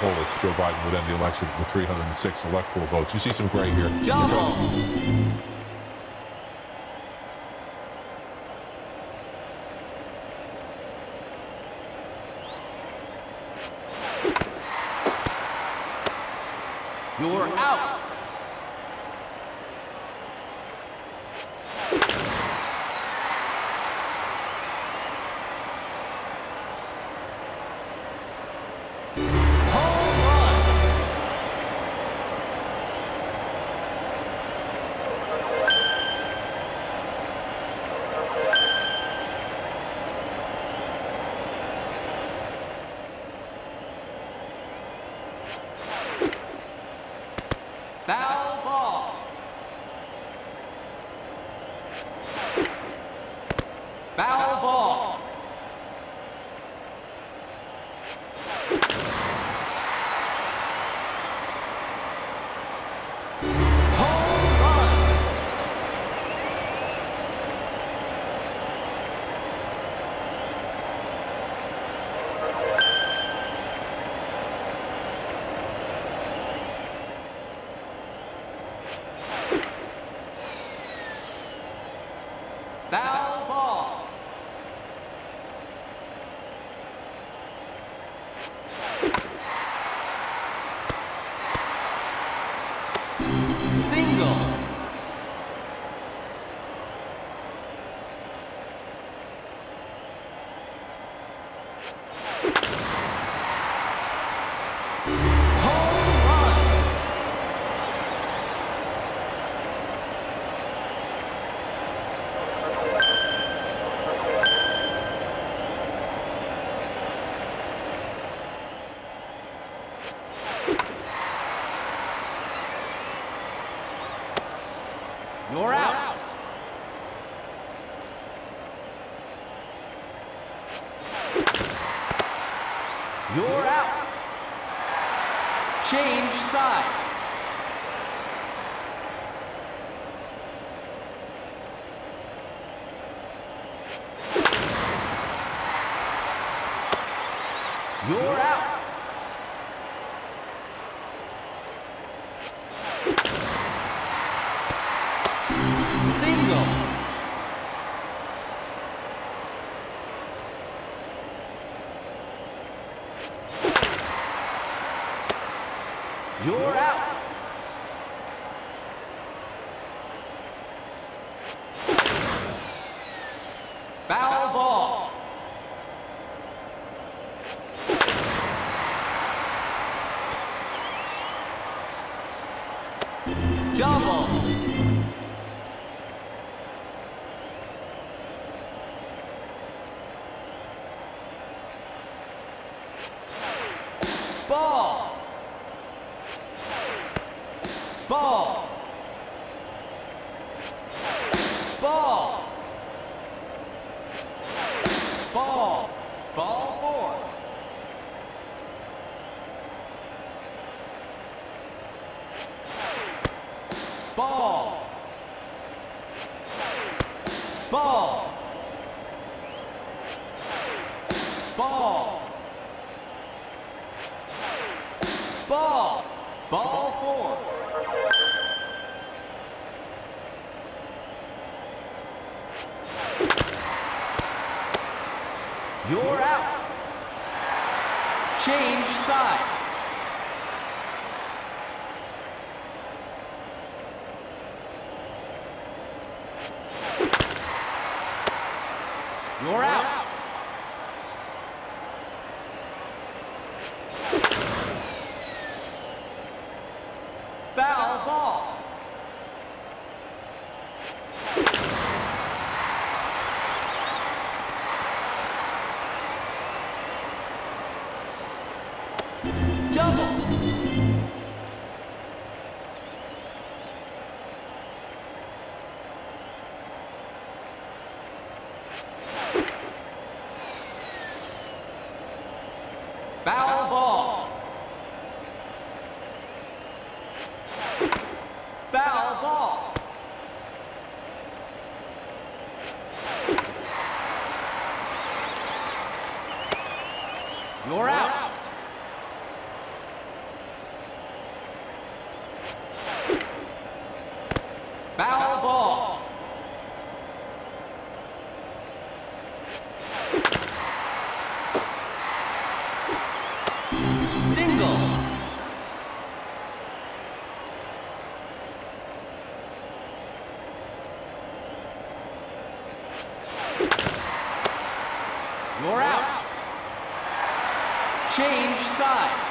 That Joe Biden would end the election with 306 electoral votes. You see some gray here. Double. Foul ball. Single. You're out. Single. You're out. Foul ball. Double. Ball. Ball. Ball. Ball. Ball four. Ball. Ball. Ball. Ball. Ball four. You're out. Change sides. Foul ball. You're out. Change sides.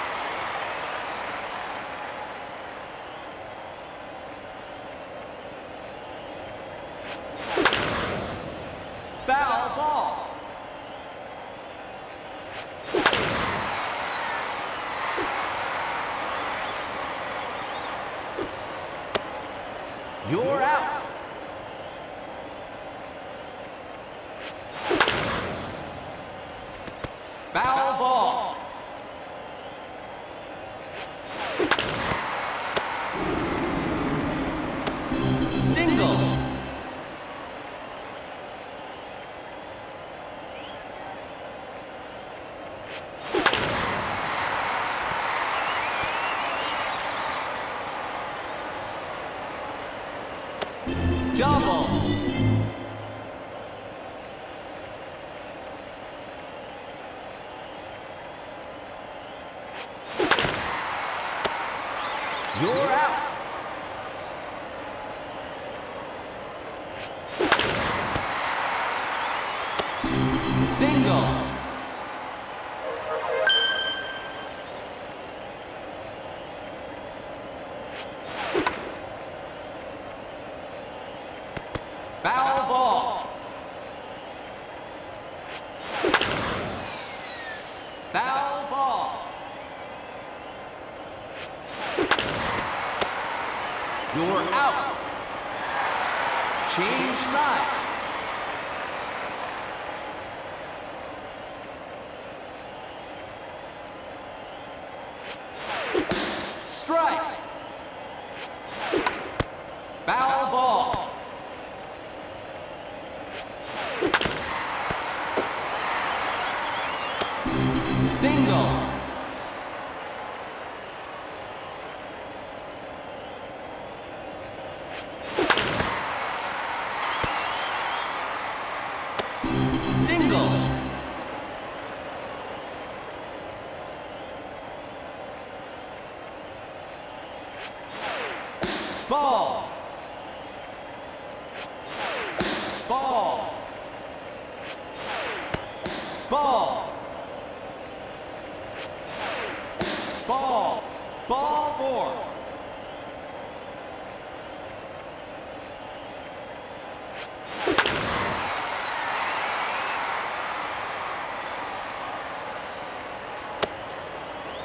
Single. Foul ball. Foul ball. You're out. Change sides. Single. Ball. Ball. Ball. Ball. Ball four.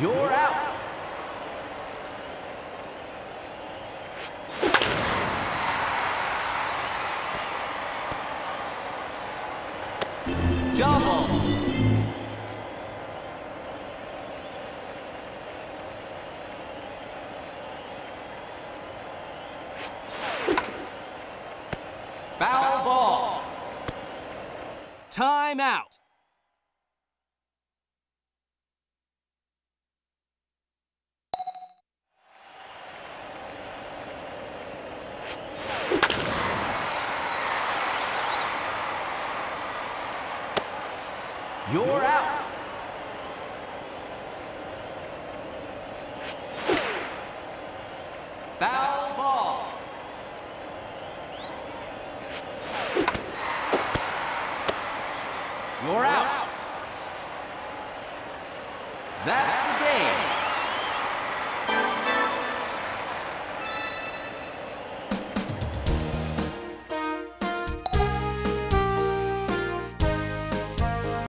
You're out. Double. Foul ball. Timeout. You're out. Foul ball. You're out. That's.